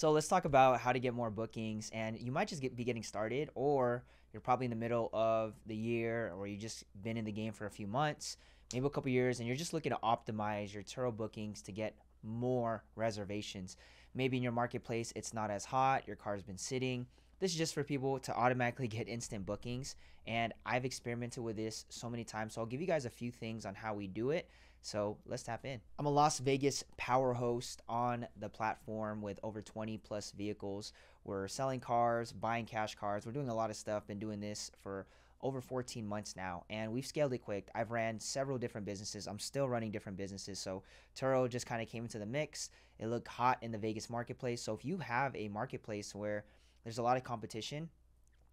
So let's talk about how to get more bookings. And you might just get, be getting started, or you're probably in the middle of the year, or you've just been in the game for a few months, maybe a couple years, and you're just looking to optimize your Turo bookings to get more reservations. Maybe in your marketplace, it's not as hot, your car's been sitting. This is just for people to automatically get instant bookings. And I've experimented with this so many times. So I'll give you guys a few things on how we do it. So let's tap in. I'm a Las Vegas power host on the platform with over 20 plus vehicles. We're selling cars, buying cash cars. We're doing a lot of stuff. Been doing this for over 14 months now and we've scaled it quick. I've ran several different businesses. I'm still running different businesses. So Turo just kind of came into the mix. It looked hot in the Vegas marketplace. So if you have a marketplace where there's a lot of competition,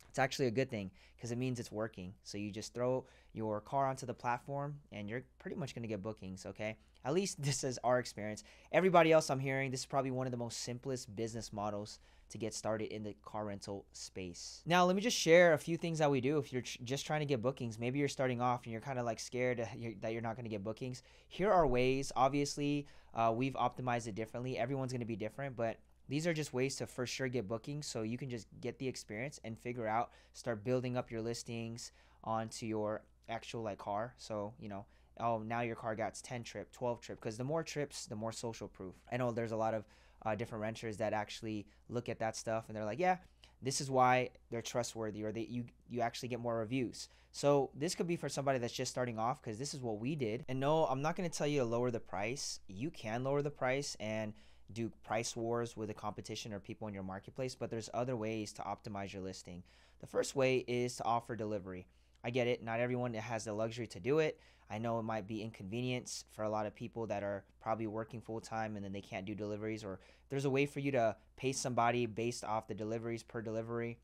it's actually a good thing because it means it's working. So you just throw your car onto the platform and you're pretty much going to get bookings, okay? At least this is our experience. Everybody else I'm hearing, this is probably one of the most simplest business models to get started in the car rental space. Now, let me just share a few things that we do if you're just trying to get bookings. Maybe you're starting off and you're kind of like scared that you're not going to get bookings. Here are ways. Obviously, uh, we've optimized it differently. Everyone's going to be different, but these are just ways to for sure get bookings so you can just get the experience and figure out, start building up your listings onto your actual like car. So, you know, oh, now your car got 10 trip, 12 trip. Because the more trips, the more social proof. I know there's a lot of uh, different renters that actually look at that stuff and they're like, yeah, this is why they're trustworthy or that you you actually get more reviews. So this could be for somebody that's just starting off because this is what we did. And no, I'm not going to tell you to lower the price. You can lower the price and do price wars with the competition or people in your marketplace, but there's other ways to optimize your listing. The first way is to offer delivery. I get it. Not everyone has the luxury to do it. I know it might be inconvenience for a lot of people that are probably working full time and then they can't do deliveries, or there's a way for you to pay somebody based off the deliveries per delivery.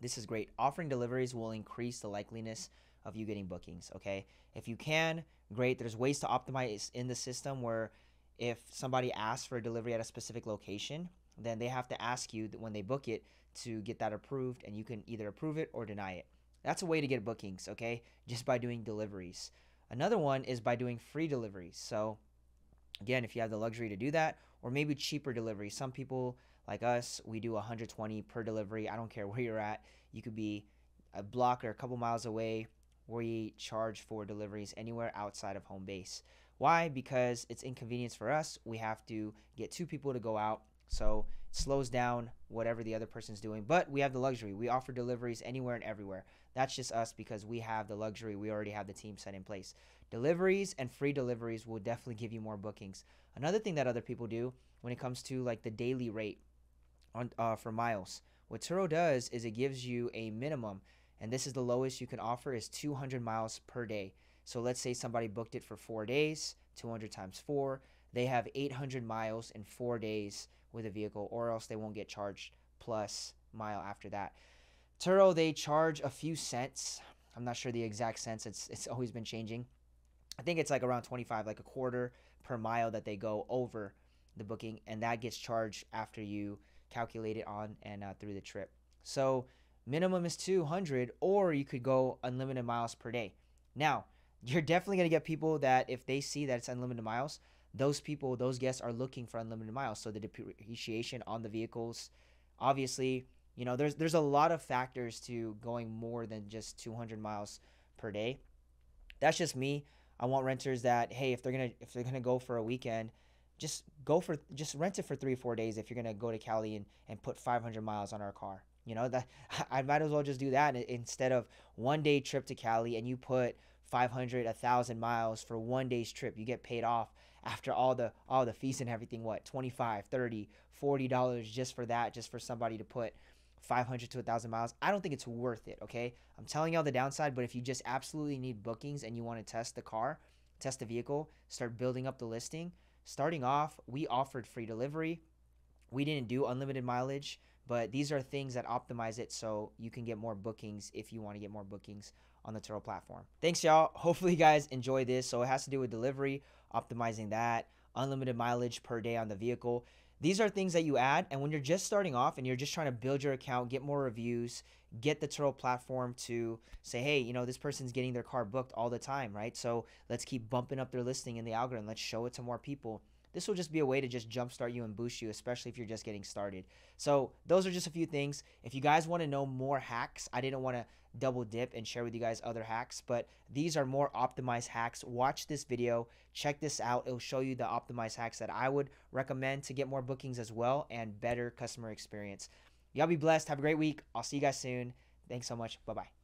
This is great. Offering deliveries will increase the likeliness of you getting bookings. Okay. If you can, great. There's ways to optimize in the system where if somebody asks for a delivery at a specific location, then they have to ask you when they book it to get that approved, and you can either approve it or deny it. That's a way to get bookings, okay? Just by doing deliveries. Another one is by doing free deliveries. So, again, if you have the luxury to do that, or maybe cheaper delivery. Some people like us, we do 120 per delivery. I don't care where you're at. You could be a block or a couple miles away. We charge for deliveries anywhere outside of home base. Why? Because it's inconvenience for us. We have to get two people to go out. So it slows down whatever the other person's doing. But we have the luxury. We offer deliveries anywhere and everywhere. That's just us because we have the luxury. We already have the team set in place. Deliveries and free deliveries will definitely give you more bookings. Another thing that other people do when it comes to like the daily rate on uh, for miles, what Turo does is it gives you a minimum, and this is the lowest you can offer is 200 miles per day. So let's say somebody booked it for four days, 200 times four. They have 800 miles in four days with a vehicle, or else they won't get charged plus mile after that. Turo, they charge a few cents. I'm not sure the exact cents. It's it's always been changing. I think it's like around 25, like a quarter per mile that they go over the booking, and that gets charged after you calculate it on and uh, through the trip. So minimum is 200, or you could go unlimited miles per day. Now, you're definitely gonna get people that if they see that it's unlimited miles, those people, those guests are looking for unlimited miles. So the depreciation on the vehicles, obviously, you know, there's there's a lot of factors to going more than just 200 miles per day. That's just me. I want renters that hey, if they're gonna if they're gonna go for a weekend, just go for just rent it for three four days. If you're gonna go to Cali and and put 500 miles on our car, you know that I might as well just do that instead of one day trip to Cali and you put 500 a thousand miles for one day's trip. You get paid off after all the all the fees and everything what 25 30 40 dollars just for that just for somebody to put 500 to 1000 miles? I don't think it's worth it okay? I'm telling y'all the downside but if you just absolutely need bookings and you want to test the car test the vehicle start building up the listing starting off we offered free delivery we didn't do unlimited mileage but these are things that optimize it so you can get more bookings if you want to get more bookings on the Turo platform. Thanks, y'all. Hopefully, you guys enjoy this. So, it has to do with delivery, optimizing that, unlimited mileage per day on the vehicle. These are things that you add. And when you're just starting off and you're just trying to build your account, get more reviews, get the Turo platform to say, hey, you know, this person's getting their car booked all the time, right? So let's keep bumping up their listing in the algorithm. Let's show it to more people. This will just be a way to just jumpstart you and boost you, especially if you're just getting started. So those are just a few things. If you guys want to know more hacks, I didn't want to double dip and share with you guys other hacks, but these are more optimized hacks. Watch this video, check this out. It'll show you the optimized hacks that I would recommend to get more bookings as well and better customer experience. Y'all be blessed. Have a great week. I'll see you guys soon. Thanks so much. Bye bye.